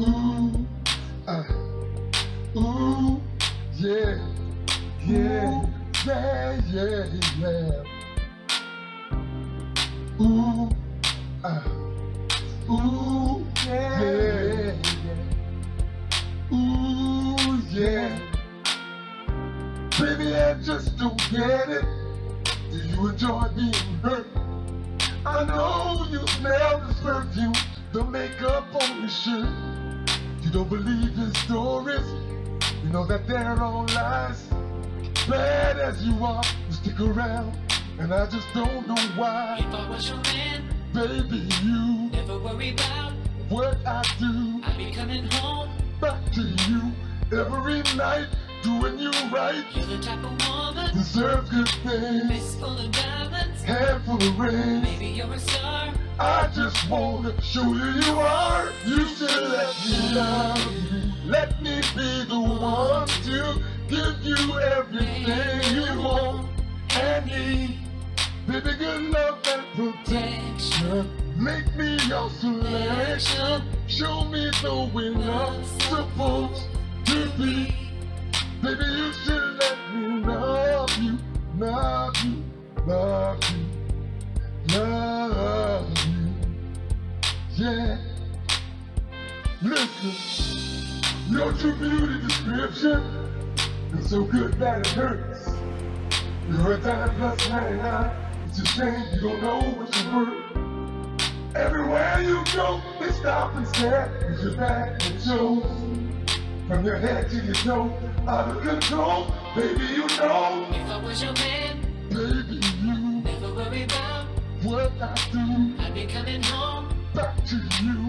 Ooh, uh, ooh, yeah, yeah, yeah, yeah, yeah. Ooh, uh, ooh, yeah, yeah, yeah. Ooh, yeah. Baby, I just don't get it. Do you enjoy being hurt? I know you smell this perfume, the makeup on your shirt. You don't believe his stories, you know that they're all lies. Bad as you are, you stick around, and I just don't know why. If I was your man, Baby, you, never worry about. what I do, I'll be coming home. back to you every night, doing you right. You're the type of woman, Deserve good things, fist full of diamonds. handful of rings. Maybe you're a star. I just wanna show you you are. You should let me love you. Let me be the one to give you everything you want and need. Baby, good love and protection. Make me your selection. Show me the way love's supposed to be. Baby, you should Listen, your true beauty description is so good that it hurts. You're a dime plus 99. It's a shame you don't know what you're worth. Everywhere you go, they stop and stare. Cause your back it shows. From your head to your toe, out of control. Baby, you know. If I was your man, Baby, you, never worry about. what I do. I'll be coming home. back to you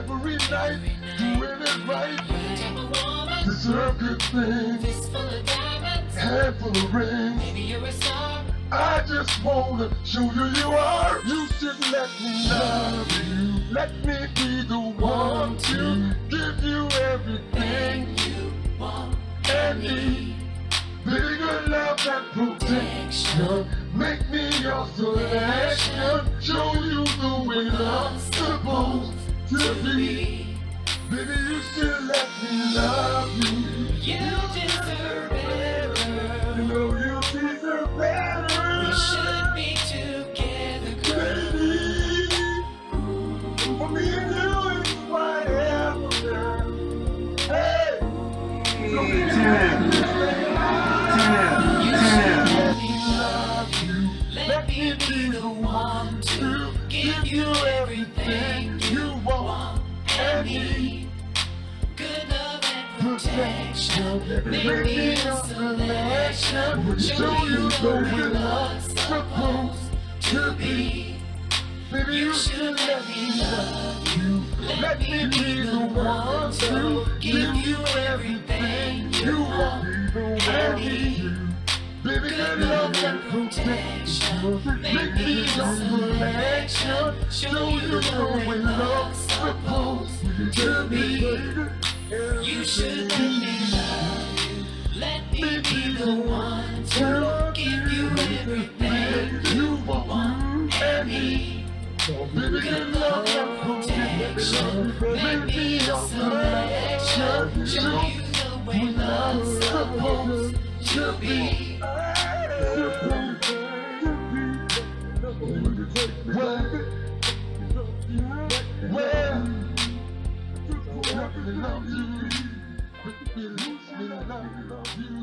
every night, doing it right. Deserve good things, handful of rings. I just wanna show you you are. You should let me love you. Let me be the one to give you everything Thing you want and need. Good love and protection. Make me your selection. Show you the way love's supposed to be. Baby, you should need. Good love and protection. Make me your selection. Show you the way love's supposed to be. Baby, You should let me love you. let me be the one to give you everything you want need. Baby, good love and protection. Make me your selection. Show you the way love's supposed to be. You should let me love you. Let me be the one to give you everything you want and need. Good love and protection. Make me your selection. Show you the way love's supposed to be. I love you.